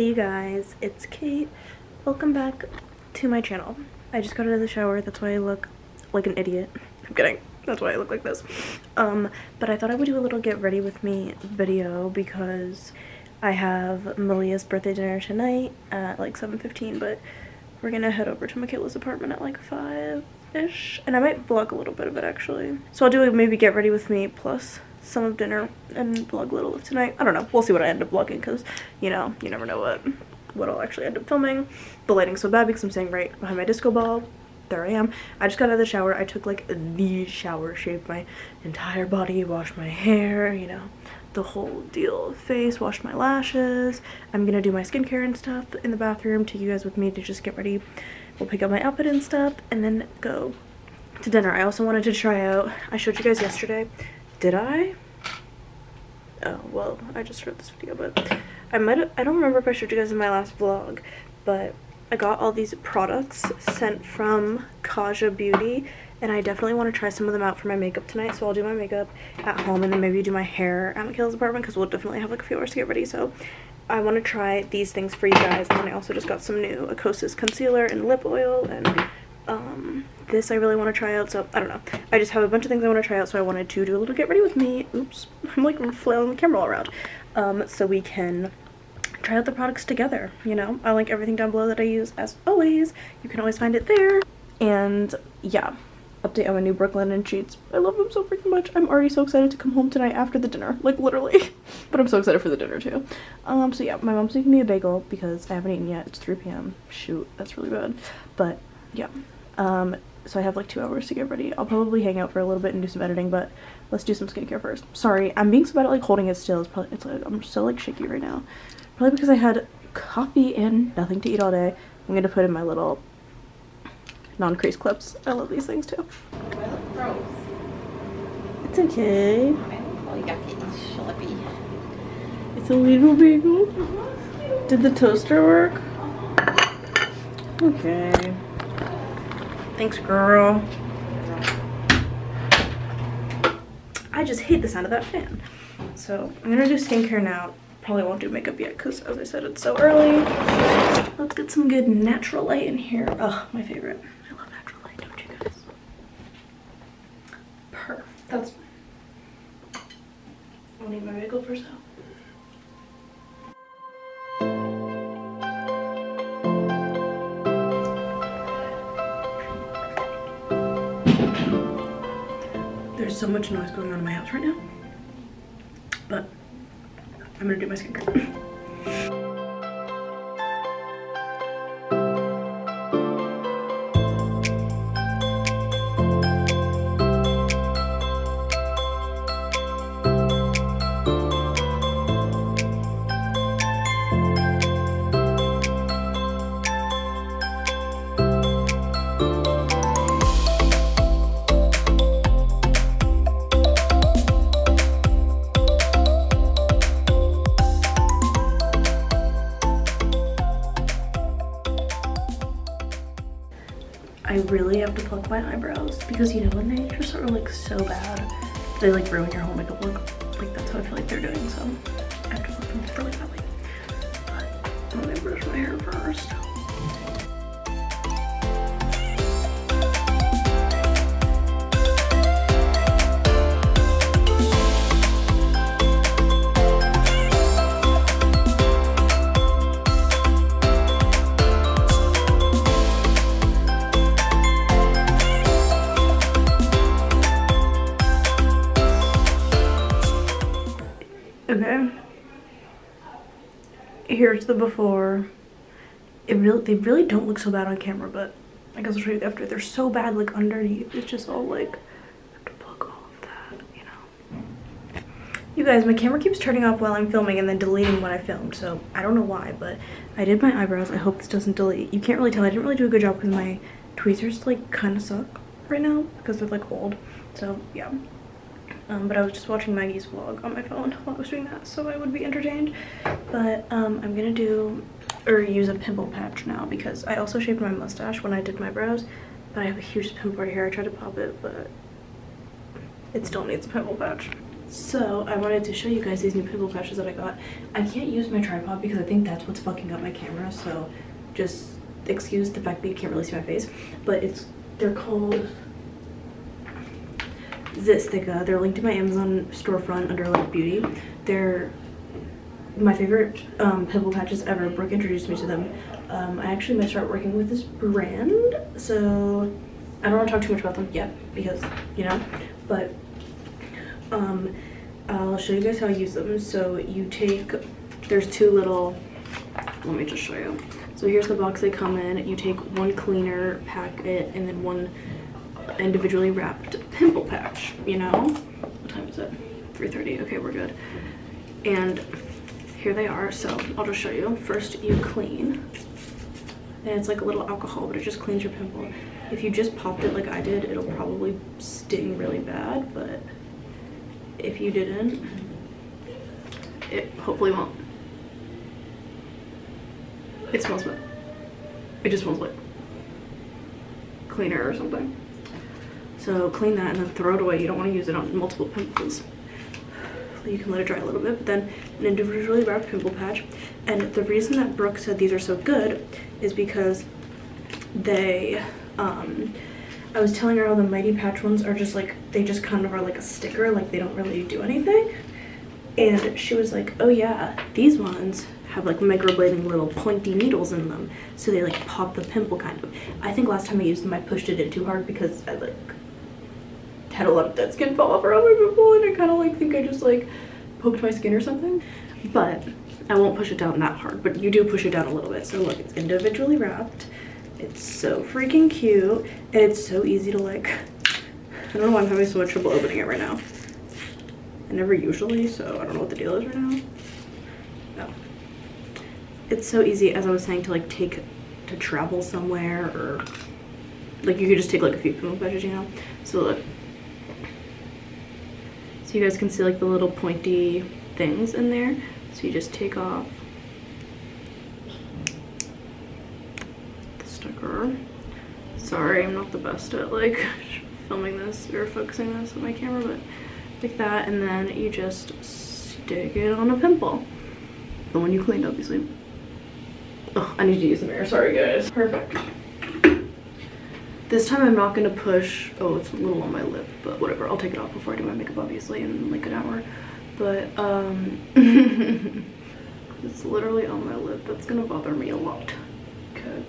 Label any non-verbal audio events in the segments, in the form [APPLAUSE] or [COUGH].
Hey guys, it's Kate. Welcome back to my channel. I just got out of the shower, that's why I look like an idiot. I'm kidding. That's why I look like this. Um, but I thought I would do a little get ready with me video because I have Malia's birthday dinner tonight at like 7.15, but we're gonna head over to Michaela's apartment at like 5-ish. And I might vlog a little bit of it actually. So I'll do a maybe get ready with me plus some of dinner and vlog a little of tonight. I don't know. We'll see what I end up vlogging because, you know, you never know what what I'll actually end up filming. The lighting's so bad because I'm staying right behind my disco ball. There I am. I just got out of the shower. I took like the shower, shaved my entire body, washed my hair, you know, the whole deal. Face, washed my lashes. I'm gonna do my skincare and stuff in the bathroom. Take you guys with me to just get ready. We'll pick up my outfit and stuff and then go to dinner. I also wanted to try out, I showed you guys yesterday, did I? Oh, well, I just heard this video, but I might I don't remember if I showed you guys in my last vlog, but I got all these products sent from Kaja Beauty, and I definitely want to try some of them out for my makeup tonight, so I'll do my makeup at home and then maybe do my hair at Michaela's apartment, because we'll definitely have like a few hours to get ready, so I want to try these things for you guys, and then I also just got some new Kosas concealer and lip oil, and um, this I really want to try out, so I don't know. I just have a bunch of things I want to try out, so I wanted to do a little get ready with me. Oops, [LAUGHS] I'm like flailing the camera all around. Um, so we can try out the products together, you know? I'll link everything down below that I use as always. You can always find it there. And yeah, update on my new Brooklinen sheets. I love them so freaking much. I'm already so excited to come home tonight after the dinner, [LAUGHS] like literally. [LAUGHS] but I'm so excited for the dinner too. Um, so yeah, my mom's making me a bagel because I haven't eaten yet. It's 3 p.m. Shoot, that's really bad. But yeah, um, so I have like two hours to get ready. I'll probably hang out for a little bit and do some editing, but let's do some skincare first. Sorry, I'm being so bad at like holding it still. It's probably, it's like, I'm still like shaky right now. Probably because I had coffee and nothing to eat all day. I'm gonna put in my little non-crease clips. I love these things too. It's okay. It's a little bagel. Did the toaster work? Okay. Thanks, girl. I just hate the sound of that fan. So I'm gonna do skincare now. Probably won't do makeup yet because as I said, it's so early. Let's get some good natural light in here. Ugh, my favorite. I love natural light, don't you guys? Perf. That's fine. I'll need my bagel first though. So much noise going on in my house right now. But I'm gonna do my skincare. [CLEARS THROAT] my eyebrows because you know when they just are like so bad, they like ruin your whole makeup look. Like that's how I feel like they're doing. So I have to them really badly. But let me brush my hair first. Okay. Here's the before. It really they really don't look so bad on camera, but I guess I'll show you after. They're so bad like underneath. It's just all like to all of that, you know. You guys, my camera keeps turning off while I'm filming and then deleting what I filmed, so I don't know why, but I did my eyebrows. I hope this doesn't delete. You can't really tell. I didn't really do a good job because my tweezers like kind of suck right now because they're like old. So yeah. Um, but I was just watching Maggie's vlog on my phone while I was doing that, so I would be entertained. But um, I'm gonna do, or use a pimple patch now because I also shaved my mustache when I did my brows, but I have a huge pimple right here. I tried to pop it, but it still needs a pimple patch. So I wanted to show you guys these new pimple patches that I got. I can't use my tripod because I think that's what's fucking up my camera. So just excuse the fact that you can't really see my face. But it's they're called ZitSticka. They're linked to my Amazon storefront under Love Beauty. They're my favorite um, pimple patches ever. Brooke introduced me to them. Um, I actually might start working with this brand, so I don't want to talk too much about them yet because, you know, but um, I'll show you guys how I use them. So you take, there's two little, let me just show you. So here's the box they come in. You take one cleaner packet and then one individually wrapped pimple patch, you know? What time is it? 3.30, okay, we're good. And here they are, so I'll just show you. First you clean, and it's like a little alcohol, but it just cleans your pimple. If you just popped it like I did, it'll probably sting really bad, but if you didn't, it hopefully won't. It smells bad. It just smells like cleaner or something. So clean that and then throw it away. You don't want to use it on multiple pimples. You can let it dry a little bit, but then an individually wrapped pimple patch. And the reason that Brooke said these are so good is because they, um, I was telling her how the Mighty Patch ones are just like, they just kind of are like a sticker, like they don't really do anything. And she was like, oh yeah, these ones have like microblading little pointy needles in them. So they like pop the pimple kind of. I think last time I used them, I pushed it in too hard because I like had a lot of dead skin fall off around my pimple and I kind of like think I just like poked my skin or something. But I won't push it down that hard, but you do push it down a little bit. So look, it's individually wrapped. It's so freaking cute. And it's so easy to like, I don't know why I'm having so much trouble opening it right now. I never usually, so I don't know what the deal is right now. No. It's so easy, as I was saying, to like take, to travel somewhere or like you could just take like a few pimple patches, you know? So look. So you guys can see like the little pointy things in there. So you just take off the sticker. Sorry, I'm not the best at like [LAUGHS] filming this or focusing this with my camera, but like that. And then you just stick it on a pimple. The one you cleaned, obviously. Oh, I need to use the mirror. Sorry, guys. Perfect. This time I'm not gonna push, oh, it's a little on my lip, but whatever. I'll take it off before I do my makeup, obviously, in like an hour. But, um, [LAUGHS] it's literally on my lip. That's gonna bother me a lot. Okay.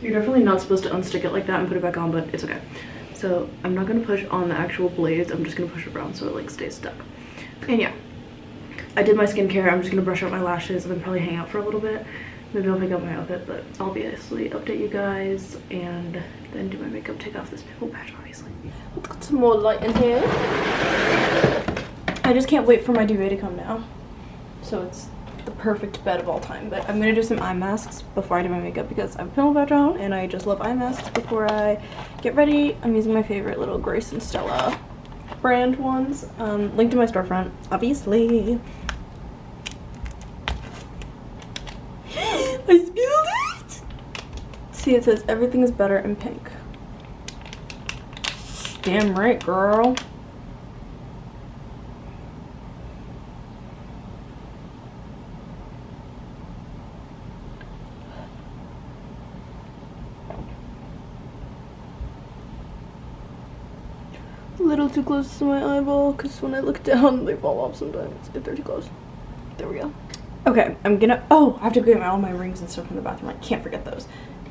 You're definitely not supposed to unstick it like that and put it back on, but it's okay. So I'm not gonna push on the actual blades. I'm just gonna push it around so it like stays stuck. And yeah, I did my skincare. I'm just gonna brush out my lashes and then probably hang out for a little bit. Maybe I'll pick up my outfit, but obviously update you guys and then do my makeup, take off this pimple patch, obviously. Let's get some more light in here. I just can't wait for my duvet to come now. So it's the perfect bed of all time. But I'm gonna do some eye masks before I do my makeup because I have a pimple patch on and I just love eye masks before I get ready. I'm using my favorite little Grace and Stella brand ones. Um, linked to my storefront, obviously. I spilled it! See, it says everything is better in pink. Damn right, girl. A little too close to my eyeball because when I look down, they fall off sometimes if they're too close. There we go. Okay, I'm gonna, oh, I have to get all my rings and stuff from the bathroom. I can't forget those.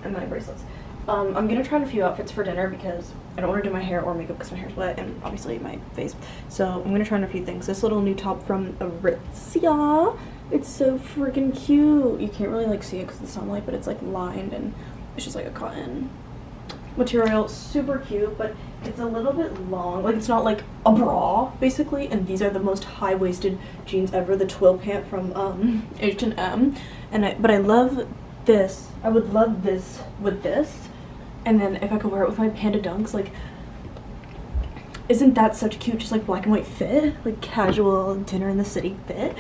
And my bracelets. Um, I'm gonna try on a few outfits for dinner because I don't want to do my hair or makeup because my hair's wet and obviously my face. So I'm gonna try on a few things. This little new top from Aritzia. It's so freaking cute. You can't really like see it because of the sunlight, but it's like lined and it's just like a cotton material. Super cute, but it's a little bit long. Like it's not like a bra basically. And these are the most high-waisted jeans ever. The twill pant from um, H&M. And I, but I love this. I would love this with this. And then if I could wear it with my panda dunks, like isn't that such cute just like black and white fit? Like casual dinner in the city fit.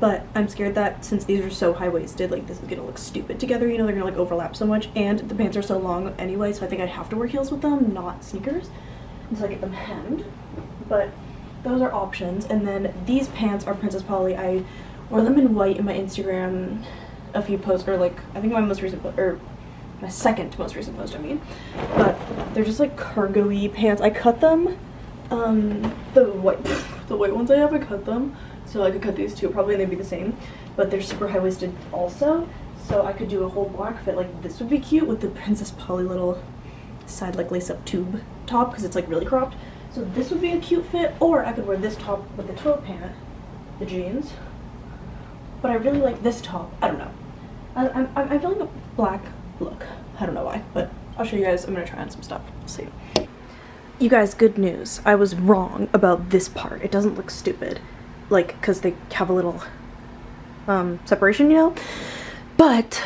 But I'm scared that since these are so high-waisted, like this is gonna look stupid together, you know, they're gonna like overlap so much. And the pants are so long anyway, so I think I have to wear heels with them, not sneakers until I get them hemmed. But those are options. And then these pants are Princess Polly. I wore them in white in my Instagram a few posts, or like, I think my most recent, or my second most recent post, I mean. But they're just like cargo-y pants. I cut them, um, the white, [LAUGHS] the white ones I have, I cut them. So I could cut these too, probably they'd be the same. But they're super high-waisted also. So I could do a whole black fit, like this would be cute with the Princess Polly little side like lace-up tube top because it's like really cropped. So this would be a cute fit, or I could wear this top with the toe pant, the jeans. But I really like this top. I don't know. I, I'm, I'm feeling a black look. I don't know why, but I'll show you guys. I'm gonna try on some stuff. We'll see. You guys, good news. I was wrong about this part. It doesn't look stupid. Like, because they have a little um, separation, you know? But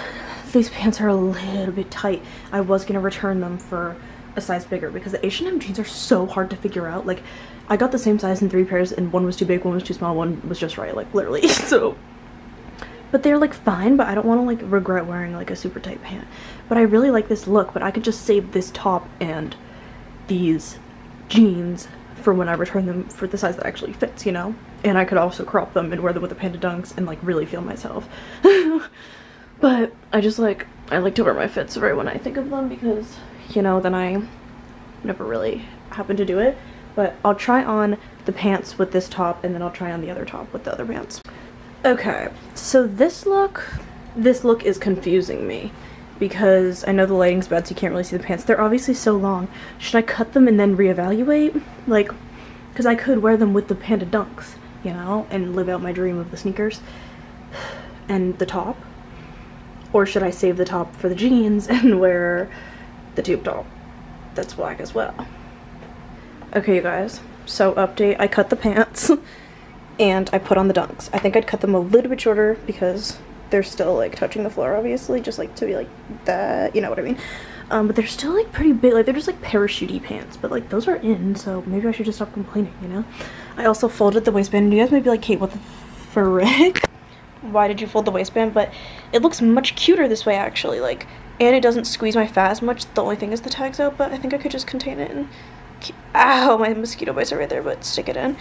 these pants are a little bit tight. I was gonna return them for a size bigger because the H&M jeans are so hard to figure out. Like, I got the same size in three pairs and one was too big, one was too small, one was just right, like literally. [LAUGHS] So, but they're like fine, but I don't want to like regret wearing like a super tight pant. But I really like this look, but I could just save this top and these jeans for when I return them for the size that actually fits, you know? And I could also crop them and wear them with the panda dunks and like really feel myself. [LAUGHS] but I just like, I like to wear my fits right when I think of them because, you know, then I never really happen to do it. But I'll try on the pants with this top and then I'll try on the other top with the other pants. Okay, so this look, this look is confusing me because I know the lighting's bad so you can't really see the pants. They're obviously so long. Should I cut them and then reevaluate? Like, because I could wear them with the panda dunks, you know, and live out my dream of the sneakers and the top. Or should I save the top for the jeans [LAUGHS] and wear the tube top that's black as well? Okay, you guys, so update, I cut the pants [LAUGHS] and I put on the dunks. I think I'd cut them a little bit shorter because they're still like touching the floor obviously just like to be like that you know what I mean? Um, but they're still like pretty big like they're just like parachutey pants but like those are in so maybe I should just stop complaining you know? I also folded the waistband. And you guys might be like Kate what the frick [LAUGHS] why did you fold the waistband? But it looks much cuter this way actually like and it doesn't squeeze my fat as much. The only thing is the tags out but I think I could just contain it and ow my mosquito bites are right there but stick it in.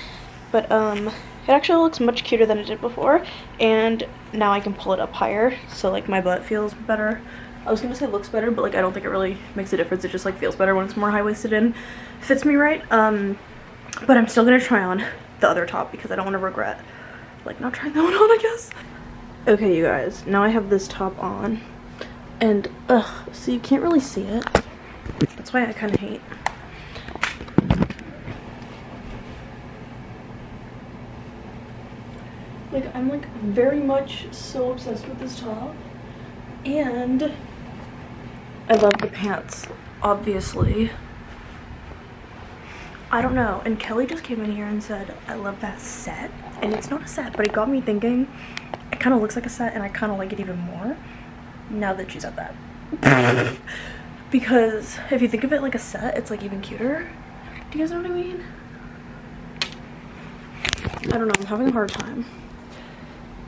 But um it actually looks much cuter than it did before, and now I can pull it up higher, so like my butt feels better. I was gonna say looks better, but like I don't think it really makes a difference. It just like feels better when it's more high-waisted and fits me right. Um, but I'm still gonna try on the other top because I don't want to regret like not trying that [LAUGHS] one on, I guess. Okay, you guys, now I have this top on, and ugh, so you can't really see it. That's why I kind of hate Like, I'm like very much so obsessed with this top. And I love the pants, obviously. I don't know. And Kelly just came in here and said, I love that set. And it's not a set, but it got me thinking. It kind of looks like a set and I kind of like it even more now that she said that. [LAUGHS] because if you think of it like a set, it's like even cuter. Do you guys know what I mean? I don't know. I'm having a hard time.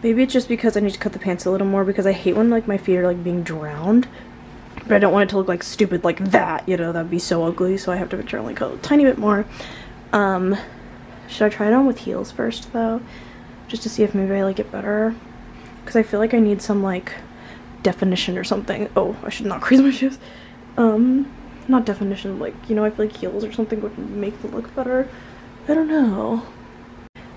Maybe it's just because I need to cut the pants a little more because I hate when like my feet are like being drowned. But I don't want it to look like stupid like that, you know, that'd be so ugly. So I have to internally cut a tiny bit more. Um, should I try it on with heels first though? Just to see if maybe I like it better. Because I feel like I need some like definition or something. Oh, I should not [LAUGHS] crease my shoes. Um, not definition, like, you know, I feel like heels or something would make the look better. I don't know.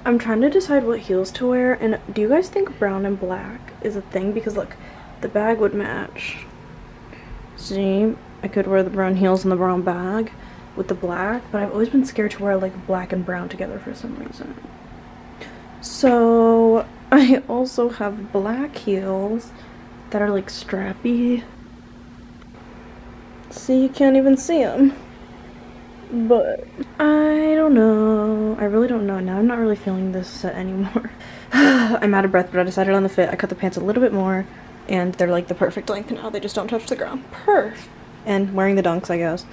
I'm trying to decide what heels to wear and do you guys think brown and black is a thing? Because look, the bag would match. See, I could wear the brown heels and the brown bag with the black, but I've always been scared to wear like black and brown together for some reason. So [LAUGHS] I also have black heels that are like strappy. See, you can't even see them. But I don't know. I really don't know. Now I'm not really feeling this set anymore. [SIGHS] I'm out of breath, but I decided on the fit. I cut the pants a little bit more, and they're like the perfect length now. They just don't touch the ground. Perf. And wearing the dunks, I guess.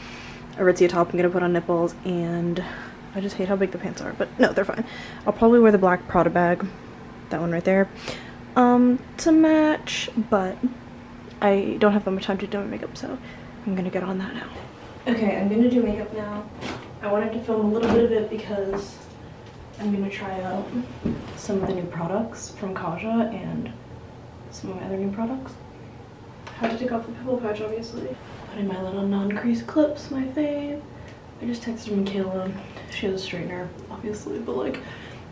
A Aritzia top I'm gonna put on nipples, and I just hate how big the pants are. But no, they're fine. I'll probably wear the black Prada bag. That one right there. Um, to match, but I don't have that much time to do my makeup, so I'm gonna get on that now. Okay, I'm gonna do makeup now. I wanted to film a little bit of it because I'm gonna try out some of the new products from Kaja and some of my other new products. Had to take off the pimple patch, obviously. Putting my little non-crease clips, my fave. I just texted Michaela. She has a straightener, obviously, but like,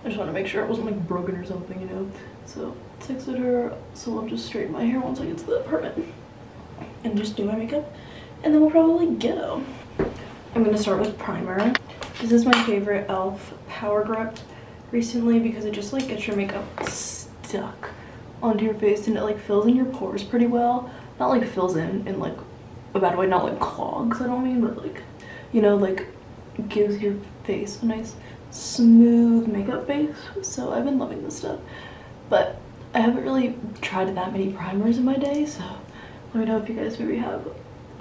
I just want to make sure it wasn't like broken or something, you know? So, texted her, so I'll just straighten my hair once I get to the apartment. And just do my makeup, and then we'll probably go. I'm gonna start with primer. This is my favorite e.l.f. Power Grip recently because it just like gets your makeup stuck onto your face and it like fills in your pores pretty well. Not like fills in in like a bad way, not like clogs I don't mean, but like, you know, like gives your face a nice smooth makeup base. So I've been loving this stuff. But I haven't really tried that many primers in my day, so let me know if you guys maybe have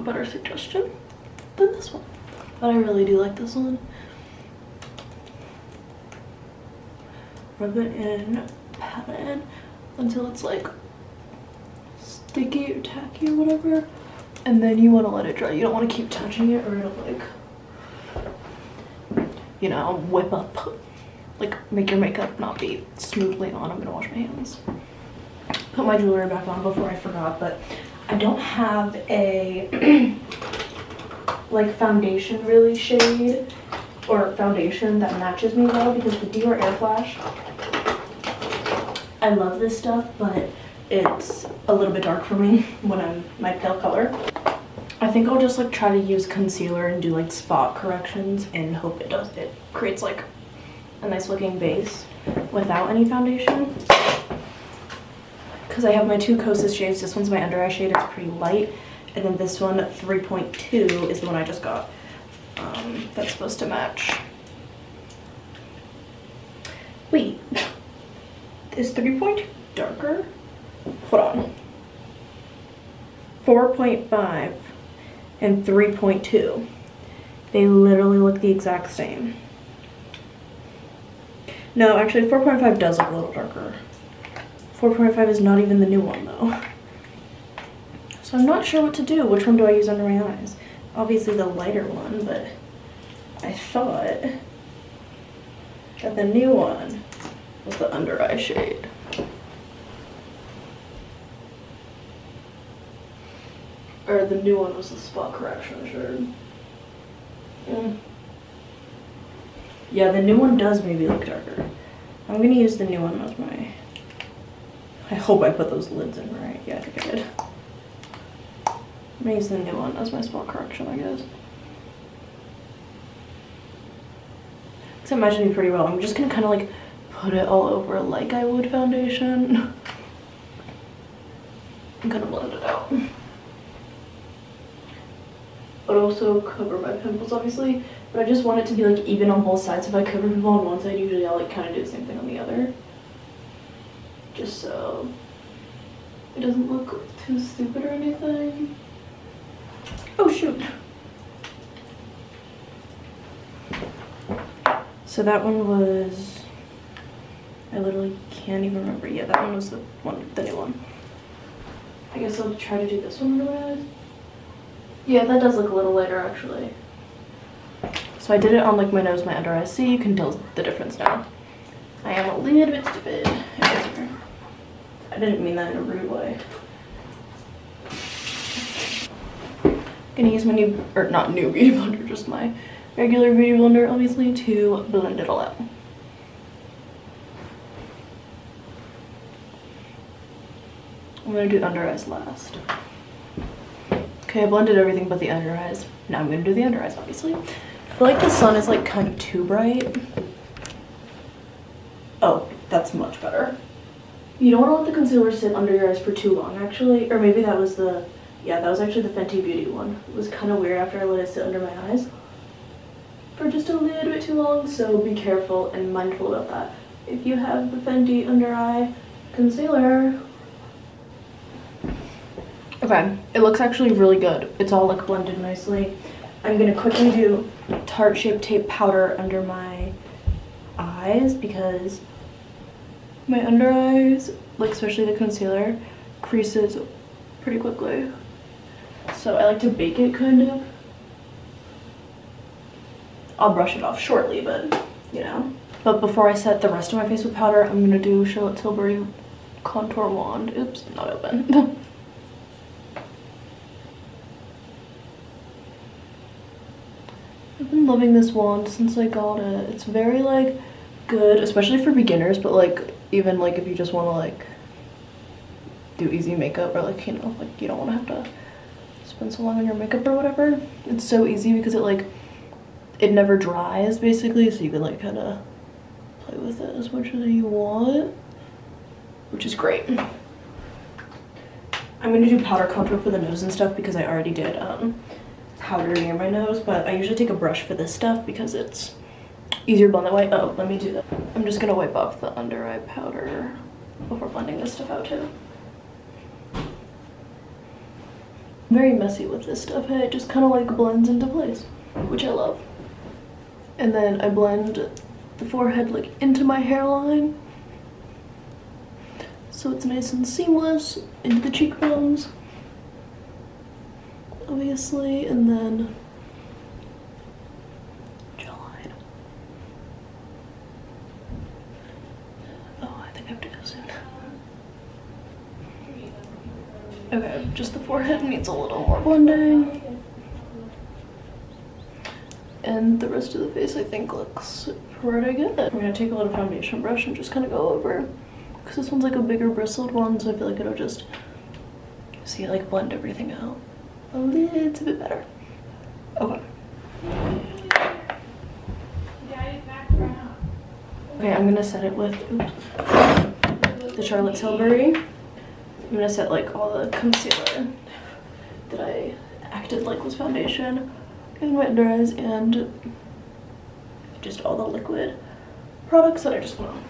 a better suggestion than this one. But I really do like this one. Rub it in, pat it in until it's like sticky or tacky or whatever. And then you want to let it dry. You don't want to keep touching it or it'll like, you know, whip up. Like make your makeup not be smoothly on. I'm to wash my hands. Put my jewelry back on before I forgot, but I don't have a [CLEARS THROAT] like foundation really shade or foundation that matches me well because the Dior Air Flash I love this stuff, but it's a little bit dark for me [LAUGHS] when I'm my pale color. I think I'll just like try to use concealer and do like spot corrections and hope it does it creates like a nice looking base without any foundation. Because I have my two Kosas shades. This one's my under eye shade. It's pretty light. And then this one, 3.2, is the one I just got. Um, that's supposed to match. Wait. [LAUGHS] Is 3.2 darker? Hold on. 4.5 and 3.2. They literally look the exact same. No, actually 4.5 does look a little darker. 4.5 is not even the new one though. So I'm not sure what to do. Which one do I use under my eyes? Obviously the lighter one, but I thought that the new one was the under eye shade. Or the new one was the spot correction shade. Mm. Yeah, the new one does maybe look darker. I'm gonna use the new one as my... I hope I put those lids in right. Yeah, I think I did. Gonna use the new one as my spot correction, I guess. It's me pretty well. I'm just gonna kind of like put it all over like I would foundation. [LAUGHS] I'm gonna blend it out. But also cover my pimples obviously. But I just want it to be like even on both sides. If I cover pimple on one side, usually I'll like kind of do the same thing on the other. Just so it doesn't look too stupid or anything. Oh shoot. So that one was I literally can't even remember. Yeah, that one was the one, the new one. I guess I'll try to do this one eyes. Yeah, that does look a little lighter actually. So I did it on like my nose, my under eye, See, you can tell the difference now. I am a little bit stupid. I didn't mean that in a rude way. I'm gonna use my new, or not new beauty blender, just my regular beauty blender, obviously, to blend it all out. I'm gonna do under eyes last. Okay, I blended everything but the under eyes. Now I'm gonna do the under eyes, obviously. I feel like the sun is like kind of too bright. Oh, that's much better. You don't want to let the concealer sit under your eyes for too long, actually. Or maybe that was the, yeah, that was actually the Fenty Beauty one. It was kind of weird after I let it sit under my eyes for just a little bit too long, so be careful and mindful about that. If you have the Fenty under eye concealer, Okay, it looks actually really good. It's all like blended nicely. I'm gonna quickly do Tarte Shape Tape powder under my eyes because my under eyes, like especially the concealer, creases pretty quickly. So I like to bake it kind of. I'll brush it off shortly, but you know. But before I set the rest of my face with powder, I'm gonna do Charlotte Tilbury contour wand. Oops, not open. [LAUGHS] I've been loving this wand since I got it. It's very like good, especially for beginners, but like even like if you just want to like do easy makeup or like, you know, like you don't want to have to spend so long on your makeup or whatever. It's so easy because it like, it never dries basically, so you can like kind of play with it as much as you want, which is great. I'm gonna do powder contour for the nose and stuff because I already did um, powder near my nose, but I usually take a brush for this stuff because it's easier blend that way. Oh, let me do that. I'm just gonna wipe off the under eye powder before blending this stuff out too. very messy with this stuff it just kind of like blends into place, which I love. And then I blend the forehead like into my hairline so it's nice and seamless into the cheekbones obviously, and then jawline. Oh, I think I have to go soon. Okay, just the forehead needs a little more blending. And the rest of the face I think looks pretty good. I'm gonna take a little foundation brush and just kind of go over because this one's like a bigger bristled one so I feel like it'll just see it like blend everything out a little bit better. Okay. Okay, I'm gonna set it with oops, the Charlotte Tilbury. I'm gonna set like all the concealer that I acted like was foundation and wet dries and just all the liquid products that I just want.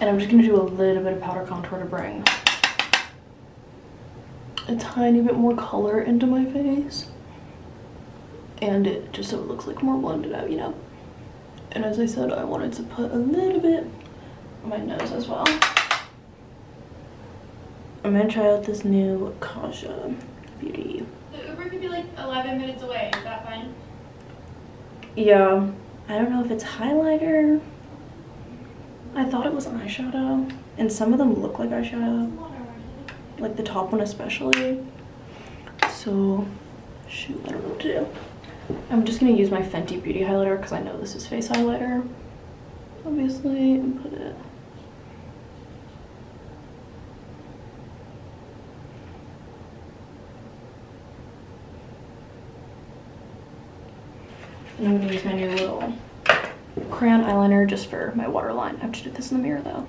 And I'm just gonna do a little bit of powder contour to bring a tiny bit more color into my face and it just so it looks like more blended out, you know? And as I said, I wanted to put a little bit on my nose as well. I'm gonna try out this new Kaja Beauty. The Uber could be like 11 minutes away, is that fine? Yeah, I don't know if it's highlighter. I thought it was eyeshadow, and some of them look like eyeshadow like the top one especially. So, shoot, I don't know what to do. I'm just gonna use my Fenty Beauty highlighter because I know this is face highlighter, obviously, and put it And I'm gonna use my new little crayon eyeliner just for my waterline. I have to do this in the mirror though.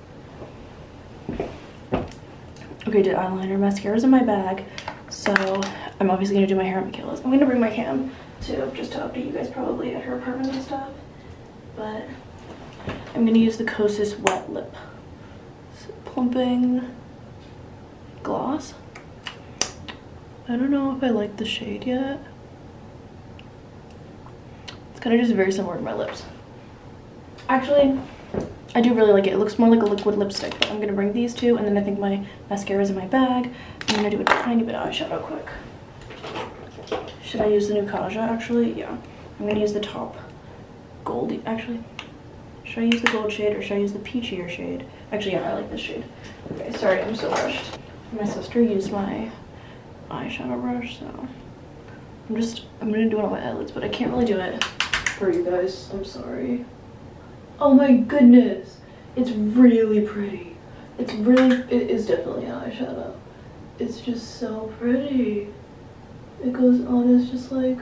Okay, did eyeliner. Mascara's in my bag. So I'm obviously gonna do my hair at Michaela's. I'm gonna bring my cam too, just to update you guys probably at her apartment and stuff. But I'm gonna use the Kosas Wet Lip Plumping Gloss. I don't know if I like the shade yet. Kind of just very similar to my lips. Actually, I do really like it. It looks more like a liquid lipstick, but I'm going to bring these two, and then I think my mascara is in my bag. I'm going to do a tiny bit of eyeshadow quick. Should I use the new Kaja, actually? Yeah. I'm going to use the top goldy, actually. Should I use the gold shade, or should I use the peachier shade? Actually, yeah, I like this shade. Okay, sorry, I'm so rushed. My sister used my eyeshadow brush, so... I'm just, I'm going to do it on my eyelids, but I can't really do it for you guys. I'm sorry. Oh my goodness. It's really pretty. It's really, it is definitely an eyeshadow. It's just so pretty. It goes on as just like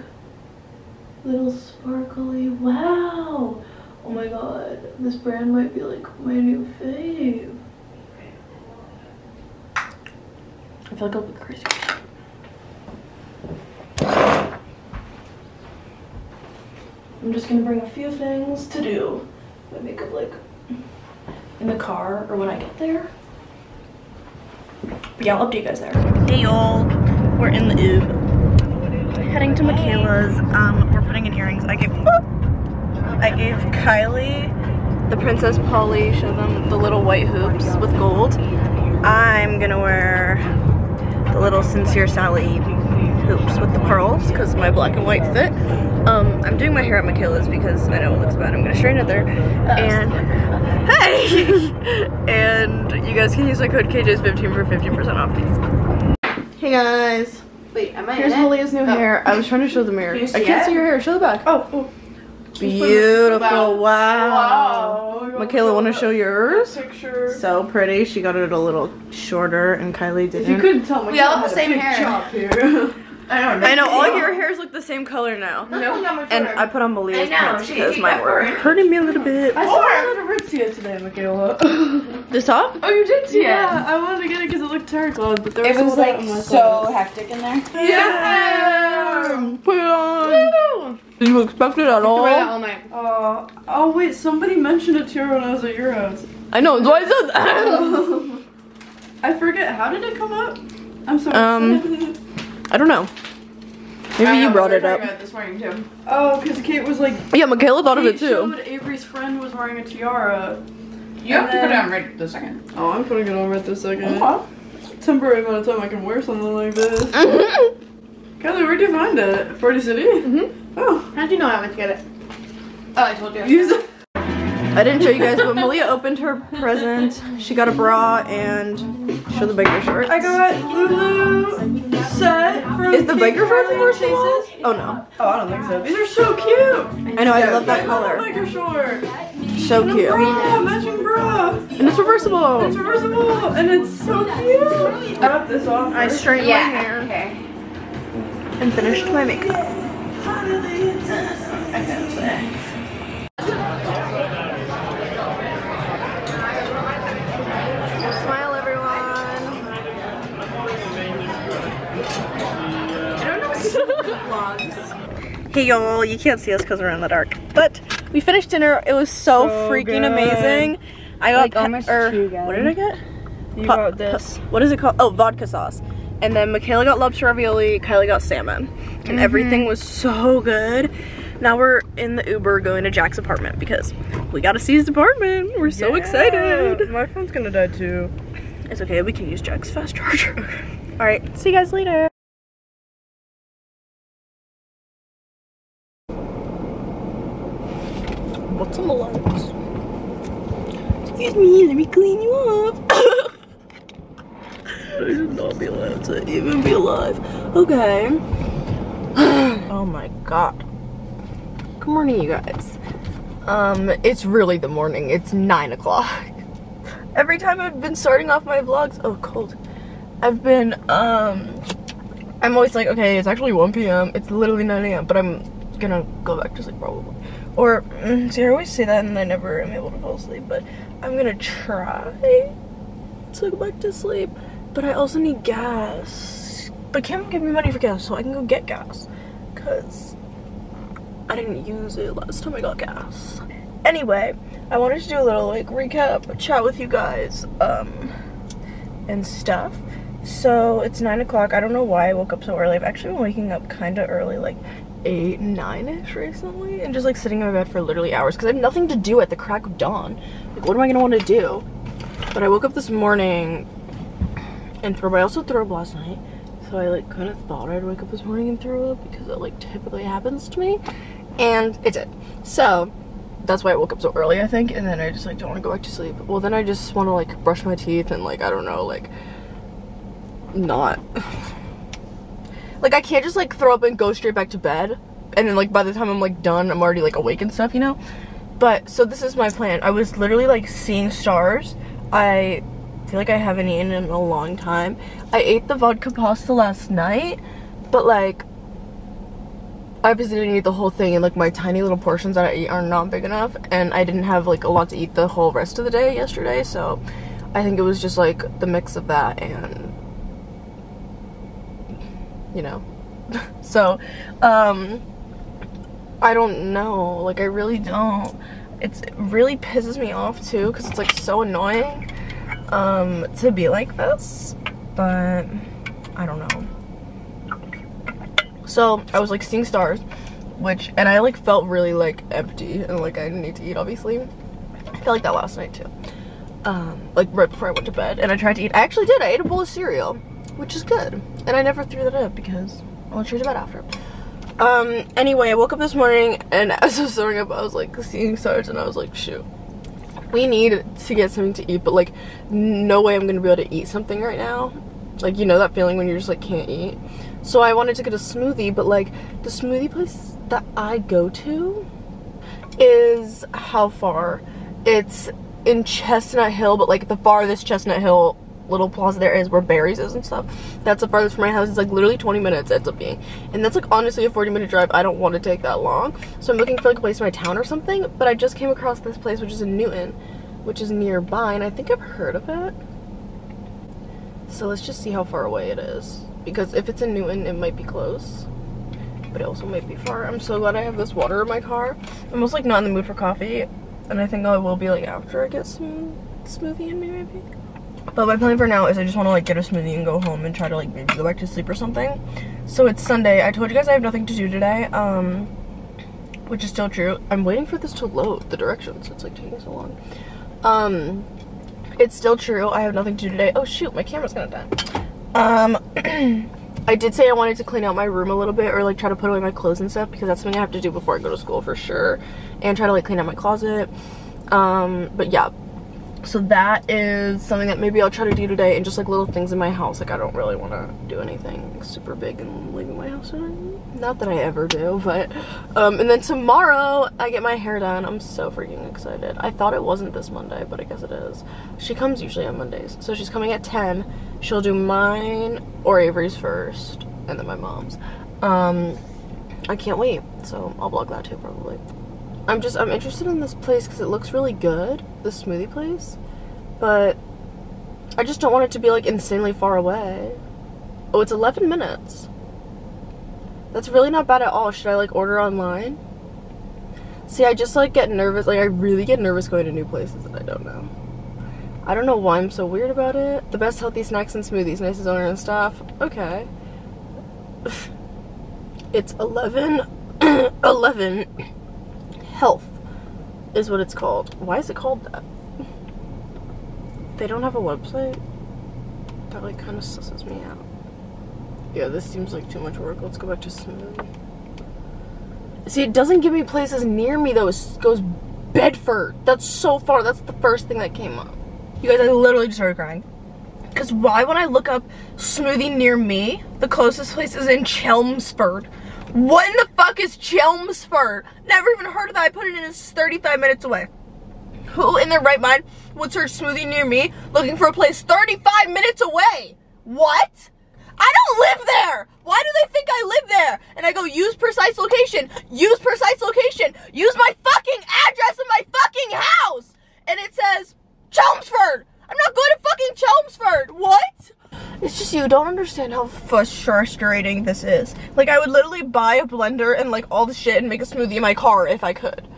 little sparkly, wow. Oh my god, this brand might be like my new fave. I feel like I'll go crazy. I'm just gonna bring a few things to do my makeup like in the car or when I get there. But yeah, I'll update you guys there. Hey y'all, we're in the Ube. Heading to Michaela's. Um, we're putting in earrings. I gave I gave Kylie the Princess Polly show them the little white hoops with gold. I'm gonna wear the little Sincere Sally hoops with the pearls because my black and white fit. Um, I'm doing my hair at Michaela's because I know it looks bad. I'm gonna straighten it there. And hey, [LAUGHS] and you guys can use my code KJs15 for 15% off these. Hey guys, Wait, am I here's in it? Malia's new Oh. hair. I was trying to show the mirror. Can you I can't it? see your hair. Show the back. Oh, oh. Beautiful. Wow. Wow. Michaela, want to show yours? Picture. So pretty. She got it a little shorter, and Kylie didn't. If you couldn't tell, We all have the same hair. [LAUGHS] here. I don't know. I know all your hairs look the same color now. No, not much And. I put on Malia's know, pants she- because mine were hurting me a little bit. I saw a little Ritzia today, Michaela. [LAUGHS] This top? oh, you did see Yeah. it? I wanted to get it because it looked turquoise, but there It was like so size. hectic in there. Yeah. Put it on. Did you expect it at all? Wear that all night. Uh, oh wait, somebody mentioned it to her when I was at your house. I know. That's why I said that. [LAUGHS] I forget. How did it come up? I'm sorry. Um, [LAUGHS] I don't know. Maybe you brought it up. this morning too. oh, because Kate was like, Yeah, Michaela thought of it too. showed Avery's friend was wearing a tiara. You have And to put it then- on right this second. Oh, I'm putting it on right this second. Okay. Temporary amount of time I can wear something like this. [LAUGHS] Kylie, where'd you find it? Party City? Mm-hmm. Oh, How'd you know I went to get it? Oh, I told you. use. I didn't show you guys, but Malia opened her present. She got a bra and show the biker shorts. I got Lulu set from Is the Kate biker shorts Farley more and small? Oh no. Oh, I don't think so. These are so cute. I know. I love that I color. love biker short. So And a cute. bra, matching bra. And it's reversible. It's reversible and it's so cute. I got this off. I first. straightened my hair Okay. and finished my makeup. Smile, Hey y'all, you can't see us because we're in the dark. But we finished dinner. It was so, So freaking good. amazing. I got Like, almost er, two, guys. What did I get? You Pa- got this. what is it called? Oh, vodka sauce. And then Michaela got lobster ravioli, Kylie got salmon. And everything was so good. Now we're in the Uber going to Jack's apartment because we gotta see his apartment. We're so excited. My phone's gonna die too. It's okay, we can use Jack's fast charger. [LAUGHS] Alright, see you guys later. What's on the lights? Excuse me, let me clean you up. [LAUGHS] I should not be allowed to even be alive. Okay. [SIGHS] oh my god. Good morning, you guys. Um, it's really the morning. It's 9 o'clock. Every time I've been starting off my vlogs, oh, cold. I've been, um, I'm always like, okay, it's actually 1 p.m. It's literally 9 a.m., but I'm gonna go back to sleep probably. Or, mm, see, I always say that and I never am able to fall asleep, but I'm gonna try to go back to sleep. But I also need gas. But Kim gave me money for gas, so I can go get gas. Because I didn't use it last time I got gas. Anyway, I wanted to do a little like recap, chat with you guys, um, and stuff. So it's nine o'clock. I don't know why I woke up so early. I've actually been waking up kind of early, like eight, nine-ish recently, and just like sitting in my bed for literally hours because I have nothing to do at the crack of dawn. Like, what am I gonna want to do? But I woke up this morning and threw up. I also threw up last night. So I like kind of thought I'd wake up this morning and throw up because it like typically happens to me. And it did. So that's why I woke up so early, I think. And then I just like don't want to go back to sleep. Well, then I just want to like brush my teeth and like, I don't know, like not. Like I can't just like throw up and go straight back to bed. And then like by the time I'm like done, I'm already like awake and stuff, you know? But so this is my plan. I was literally like seeing stars. I feel like I haven't eaten in a long time. I ate the vodka pasta last night, but like I obviously didn't eat the whole thing and like my tiny little portions that I eat are not big enough and I didn't have like a lot to eat the whole rest of the day yesterday, so I think it was just like the mix of that and you know. [LAUGHS] so, um I don't know. Like I really don't. It's it really pisses me off too cuz it's like so annoying um to be like this, but I don't know. So, I was like seeing stars, which and I like felt really like empty and like I need to eat obviously. I felt like that last night too. Um like right before I went to bed and I tried to eat. I actually did. I ate a bowl of cereal, which is good. And I never threw that up because I'll you about after. Um, anyway, I woke up this morning and [LAUGHS] as I was throwing up, I was like seeing stars and I was like, shoot. We need to get something to eat, but like, no way I'm gonna be able to eat something right now. Like, you know that feeling when you're just like can't eat. So I wanted to get a smoothie, but like, the smoothie place that I go to is how far? It's in Chestnut Hill, but like the farthest Chestnut Hill little plaza there is where Barry's is and stuff. That's the farthest from my house. It's like literally 20 minutes ends up being. And that's like honestly a 40 minute drive. I don't want to take that long. So I'm looking for like a place in my town or something. But I just came across this place which is in Newton, which is nearby. And I think I've heard of it. So let's just see how far away it is. Because if it's in Newton, it might be close. But it also might be far. I'm so glad I have this water in my car. I'm just like not in the mood for coffee. And I think I will be like after I get some smoothie in me maybe. But my plan for now is I just want to like get a smoothie and go home and try to like maybe go back to sleep or something. So it's Sunday. I told you guys I have nothing to do today. Um, which is still true. I'm waiting for this to load the directions. It's like taking so long. Um, it's still true. I have nothing to do today. Oh shoot, my camera's gonna die. Um, [CLEARS THROAT] I did say I wanted to clean out my room a little bit or like try to put away my clothes and stuff because that's something I have to do before I go to school for sure. And try to like clean out my closet. Um, but yeah, so that is something that maybe I'll try to do today and just like little things in my house. Like I don't really want to do anything super big and leaving my house not that I ever do but um and then tomorrow I get my hair done. I'm so freaking excited. I thought it wasn't this Monday but I guess it is. She comes usually on Mondays. So she's coming at 10 she'll do mine or Avery's first and then my mom's. Um I can't wait. So I'll vlog that too probably I'm just, I'm interested in this place because it looks really good, the smoothie place, but I just don't want it to be like insanely far away. Oh, it's 11 minutes. That's really not bad at all. Should I like order online? See, I just like get nervous, like I really get nervous going to new places that I don't know. I don't know why I'm so weird about it. The best healthy snacks and smoothies, nicest owner and staff. Okay. [SIGHS] it's 11, [CLEARS THROAT] 11 Health is what it's called. Why is it called that? They don't have a website? That like kind of susses me out. Yeah, this seems like too much work. Let's go back to smoothie. See, it doesn't give me places near me though. It goes Bedford. That's so far. That's the first thing that came up. You guys, I literally just started crying. Because why when I look up smoothie near me, the closest place is in Chelmsford. What in the fuck is Chelmsford? Never even heard of that. I put it in. It's 35 minutes away. Who in their right mind would search smoothie near me looking for a place 35 minutes away? What? I don't live there. Why do they think I live there? And I go, use precise location, use precise location, use my fucking address in my fucking house. And it says Chelmsford. I'm not going to fucking Chelmsford. What? It's just you don't understand how frustrating this is. Like I would literally buy a blender and like all the shit and make a smoothie in my car if I could.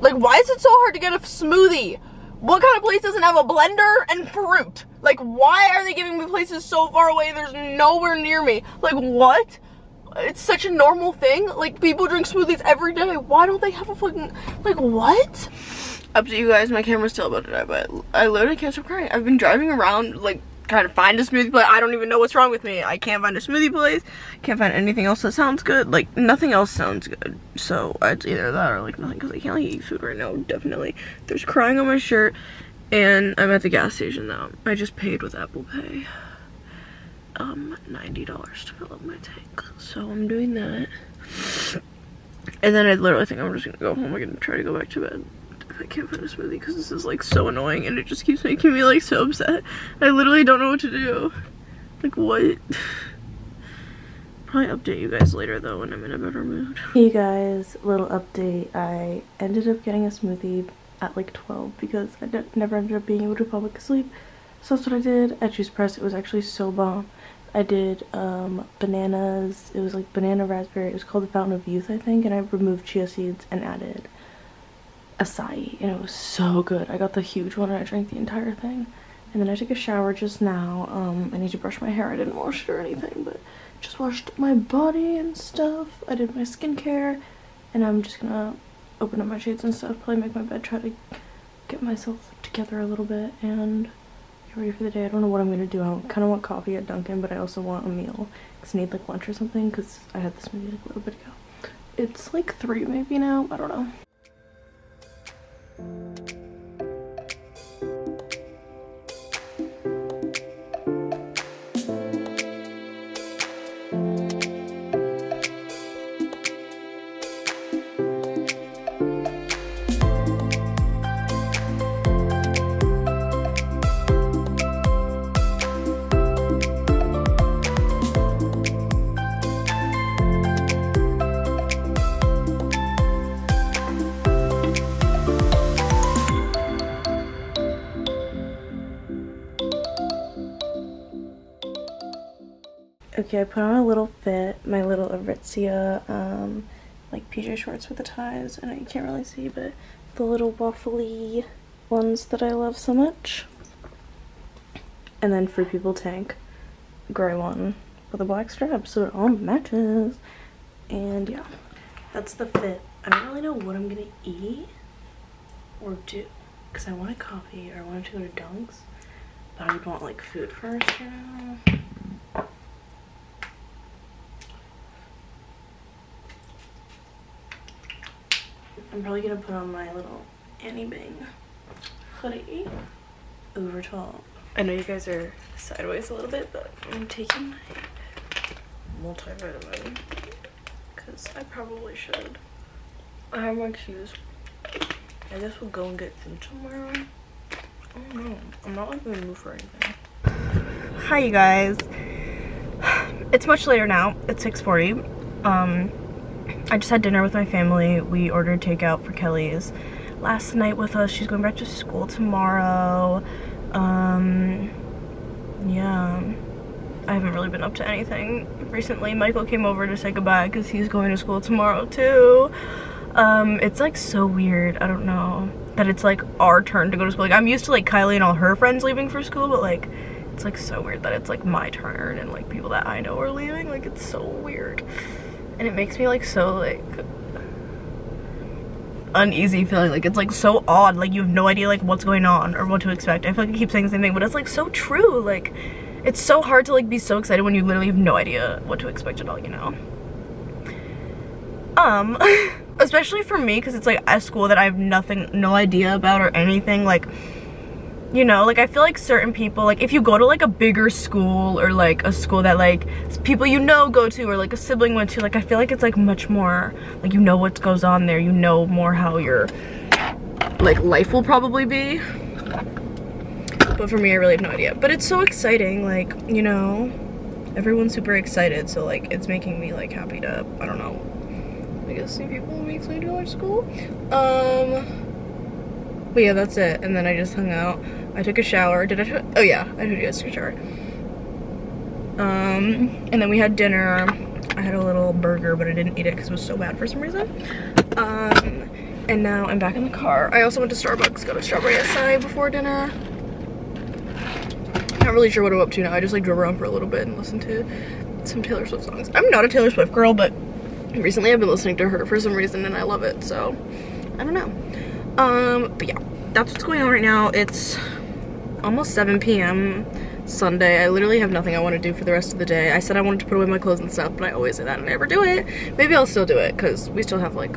Like why is it so hard to get a smoothie? What kind of place doesn't have a blender and fruit? Like why are they giving me places so far away there's nowhere near me? Like what? It's such a normal thing. Like people drink smoothies every day. Why don't they have a fucking like what? Up to you guys, my camera's still about to die, but I literally can't stop crying. I've been driving around like trying to find a smoothie place. I don't even know what's wrong with me. I can't find a smoothie place. Can't find anything else that sounds good. Like nothing else sounds good. So it's either that or like nothing because I can't like, eat food right now. Definitely. There's crying on my shirt, and I'm at the gas station now. I just paid with Apple Pay. Um, ninety dollars to fill up my tank. So I'm doing that. And then I literally think I'm just gonna go home. I'm gonna try to go back to bed. I can't find a smoothie because this is like so annoying and it just keeps making me like so upset. I literally don't know what to do. Like what? [SIGHS] Probably update you guys later though when I'm in a better mood. Hey guys, little update. I ended up getting a smoothie at like 12 because I never ended up being able to fall back asleep. So that's what I did at Juice Press. It was actually so bomb. I did um, bananas. It was like banana raspberry. It was called the Fountain of Youth, I think. And I removed chia seeds and added acai and it was so good. I got the huge one and I drank the entire thing. And then I took a shower just now. Um, I need to brush my hair. I didn't wash it or anything, but just washed my body and stuff. I did my skincare and I'm just gonna open up my shades and stuff, probably make my bed, try to get myself together a little bit and get ready for the day. I don't know what I'm gonna do. I kind of want coffee at Dunkin', but I also want a meal because I need like lunch or something because I had this movie like a little bit ago. It's like three maybe now. I don't know. Thank you. Okay, I put on a little fit, my little Aritzia, um, like PJ shorts with the ties, and I can't really see, but the little waffly ones that I love so much. And then Free People tank, gray one with a black strap, so it all matches. And yeah, that's the fit. I don't really know what I'm gonna eat or do, because I wanted coffee or I wanted to go to Dunk's, but I would want like food first, you know? I'm probably gonna put on my little Anine Bing hoodie over top. I know you guys are sideways a little bit, but I'm taking my multivitamin because I probably should. I have my keys. I guess we'll go and get food tomorrow. Oh no, I'm not like gonna move for anything. Hi you guys. [SIGHS] It's much later now. It's 6:40. Um I just had dinner with my family. We ordered takeout for Kelly's last night with us. She's going back to school tomorrow. Um, yeah. I haven't really been up to anything recently. Michael came over to say goodbye because he's going to school tomorrow too. Um, it's like so weird. I don't know that it's like our turn to go to school. Like I'm used to like Kylie and all her friends leaving for school, but like it's like so weird that it's like my turn and like people that I know are leaving. Like it's so weird and it makes me like so like uneasy feeling. Like it's like so odd. Like you have no idea like what's going on or what to expect. I feel like i keep saying the same thing but it's like so true. Like it's so hard to like be so excited when you literally have no idea what to expect at all you know? Um [LAUGHS] especially for me because it's like a school that i have nothing no idea about or anything. Like you know like i feel like certain people like if you go to like a bigger school or like a school that like people you know go to or like a sibling went to like i feel like it's like much more like you know what goes on there. You know more how your like life will probably be. But for me i really have no idea. But it's so exciting like you know everyone's super excited. So like it's making me like happy to i don't know i guess see people me to go to school. Um but yeah, that's it. And then I just hung out. I took a shower. Did I? oh yeah, I take a shower. Um, and then we had dinner. I had a little burger, but I didn't eat it because it was so bad for some reason. Um, and now I'm back in the car. I also went to Starbucks, got a strawberry acai before dinner. Not really sure what I'm up to now. I just like drove around for a little bit and listened to some Taylor Swift songs. I'm not a Taylor Swift girl, but recently I've been listening to her for some reason and I love it. So I don't know. Um, but yeah, that's what's going on right now. It's almost 7 p.m. Sunday. I literally have nothing I want to do for the rest of the day. I said I wanted to put away my clothes and stuff, but I always say that and I never do it. Maybe I'll still do it because we still have like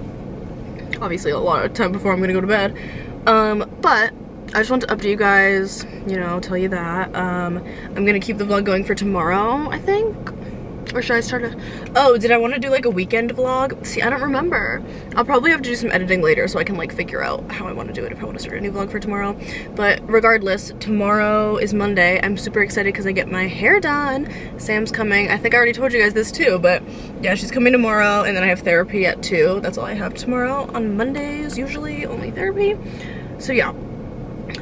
obviously a lot of time before I'm gonna go to bed. Um, but I just want to update you guys, you know, tell you that. Um, I'm gonna keep the vlog going for tomorrow, I think. Or should I start a, oh, did I want to do like a weekend vlog? See, I don't remember. I'll probably have to do some editing later so I can like figure out how I want to do it if I want to start a new vlog for tomorrow. But regardless, tomorrow is Monday. I'm super excited because I get my hair done. Sam's coming. I think I already told you guys this too, but yeah, she's coming tomorrow and then I have therapy at 2. That's all I have tomorrow. On Mondays, usually only therapy. So yeah,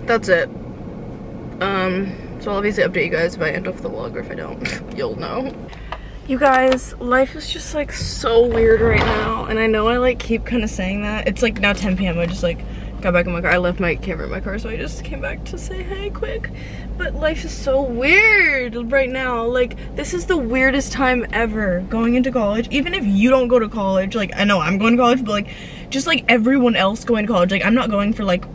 that's it. Um, so I'll obviously update you guys if I end off the vlog or if I don't, [LAUGHS] you'll know. You guys, life is just like so weird right now. And I know I like keep kind of saying that. It's like now 10 p.m. I just like got back in my car. I left my camera in my car, so I just came back to say hey quick. But life is so weird right now. Like, this is the weirdest time ever going into college. Even if you don't go to college, like, I know I'm going to college, but like, just like everyone else going to college. Like, I'm not going for like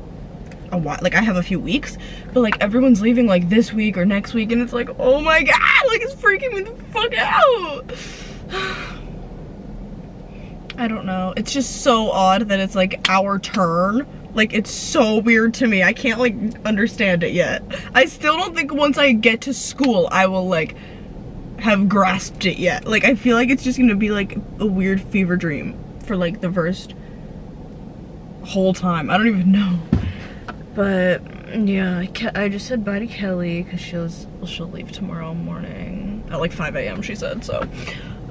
a while like I have a few weeks but like everyone's leaving like this week or next week and it's like oh my god like it's freaking me the fuck out. [SIGHS] I don't know. It's just so odd that it's like our turn. Like it's so weird to me. I can't like understand it yet. I still don't think once I get to school I will like have grasped it yet. Like I feel like it's just gonna be like a weird fever dream for like the first whole time. I don't even know but yeah, I, I just said bye to Kelly because she'll she'll leave tomorrow morning at like 5 a.m. She said so.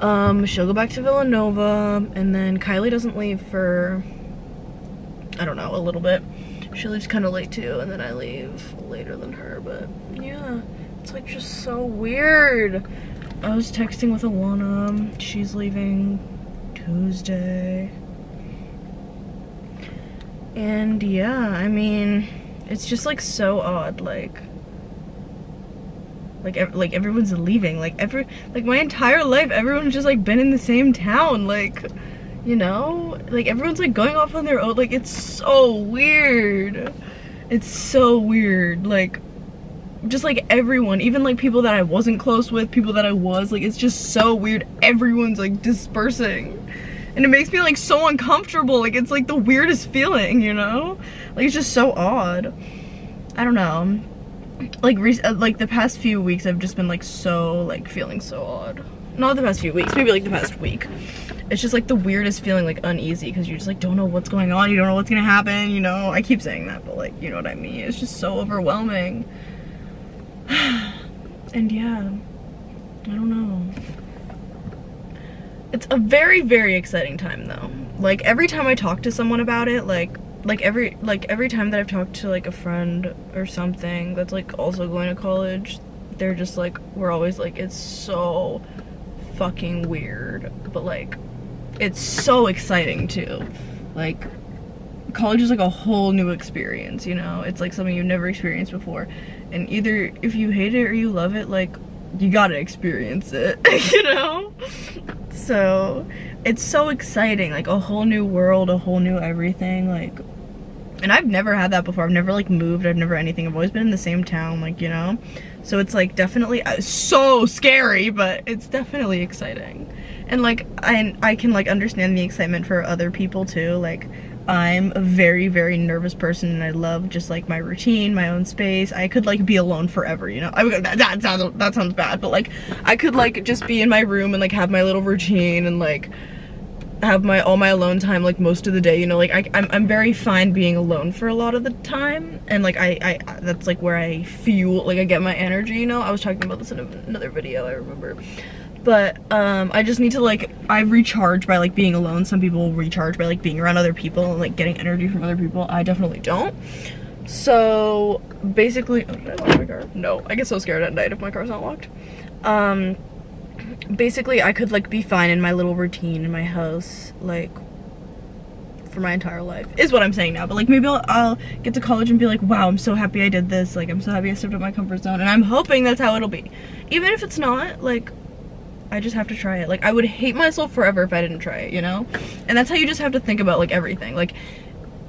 Um, she'll go back to Villanova, and then Kylie doesn't leave for I don't know a little bit. She leaves kind of late too, and then I leave later than her. But yeah, it's like just so weird. I was texting with Alana. She's leaving Tuesday. And yeah, I mean, it's just like so odd, like like ev- like everyone's leaving, like every like my entire life everyone's just like been in the same town, like you know, like everyone's like going off on their own, like it's so weird. It's so weird, like just like everyone, even like people that I wasn't close with, people that I was, like it's just so weird. Everyone's like dispersing and it makes me like so uncomfortable. Like it's like the weirdest feeling you know? Like it's just so odd. I don't know. Like uh, like the past few weeks i've just been like so like feeling so odd. Not the past few weeks maybe like the past week. It's just like the weirdest feeling like uneasy because you just like don't know what's going on. You don't know what's gonna happen you know? I keep saying that but like you know what i mean? It's just so overwhelming. [SIGHS] And yeah. I don't know it's a very very exciting time though. Like every time i talk to someone about it like like every like every time that i've talked to like a friend or something that's like also going to college they're just like we're always like it's so fucking weird. But like it's so exciting too. Like college is like a whole new experience you know? It's like something you've never experienced before. And either if you hate it or you love it like you gotta experience it [LAUGHS] you know so it's so exciting like a whole new world a whole new everything like and I've never had that before. I've never like moved. I've never anything. I've always been in the same town, like you know. So it's like definitely uh, so scary, but it's definitely exciting. And like I I can like understand the excitement for other people too. Like I'm a very very nervous person, and I love just like my routine, my own space. I could like be alone forever, you know. I that, that sounds that sounds bad, but like I could like just be in my room and like have my little routine and like have my all my alone time like most of the day you know like I, I'm, I'm very fine being alone for a lot of the time and like I, I that's like where I fuel like I get my energy you know I was talking about this in another video I remember but um I just need to like I recharge by like being alone. Some people recharge by like being around other people and like getting energy from other people. I definitely don't. So basically oh, did I lock my car? No I get so scared at night if my car's not locked. Um basically I could like be fine in my little routine in my house like for my entire life is what I'm saying now. But like maybe I'll, I'll get to college and be like wow I'm so happy I did this. Like I'm so happy I stepped out my comfort zone. And I'm hoping that's how it'll be. Even if it's not like I just have to try it. Like I would hate myself forever if I didn't try it you know? And that's how you just have to think about like everything. Like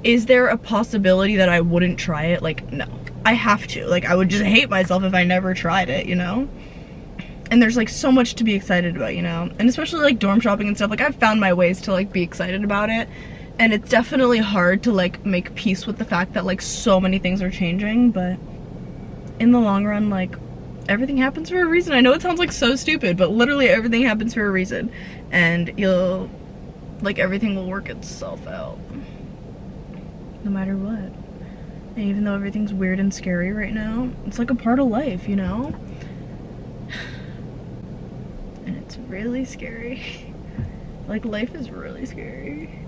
is there a possibility that I wouldn't try it? Like no. I have to. Like I would just hate myself if I never tried it you know? And there's like so much to be excited about you know? And especially like dorm shopping and stuff like I've found my ways to like be excited about it. And it's definitely hard to like make peace with the fact that like so many things are changing but in the long run like everything happens for a reason I know it sounds like so stupid but literally everything happens for a reason and you'll like everything will work itself out no matter what and even though everything's weird and scary right now it's like a part of life you know [SIGHS] and it's really scary. [LAUGHS] like life is really scary.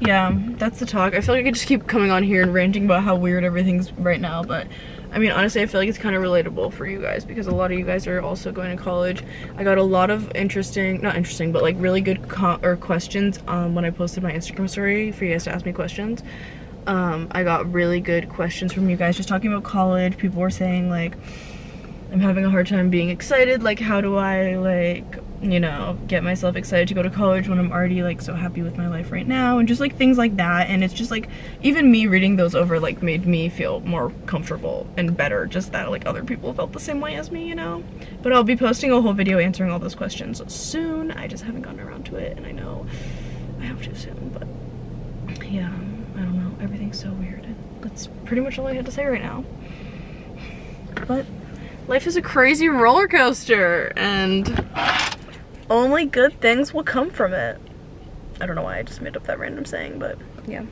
Yeah, that's the talk. I feel like I just keep coming on here and ranting about how weird everything's right now, but I mean, honestly, I feel like it's kind of relatable for you guys because a lot of you guys are also going to college. I got a lot of interesting, not interesting, but like really good or questions um, when I posted my Instagram story for you guys to ask me questions. Um, I got really good questions from you guys just talking about college. People were saying like, I'm having a hard time being excited. Like, how do I like you know, get myself excited to go to college when I'm already like so happy with my life right now and just like things like that and it's just like even me reading those over like made me feel more comfortable and better just that like other people felt the same way as me, you know. But I'll be posting a whole video answering all those questions soon. I just haven't gotten around to it and I know I have to soon, but yeah, I don't know. Everything's so weird. That's pretty much all I had to say right now. But life is a crazy roller coaster and only good things will come from it. I don't know why I just made up that random saying, but yeah.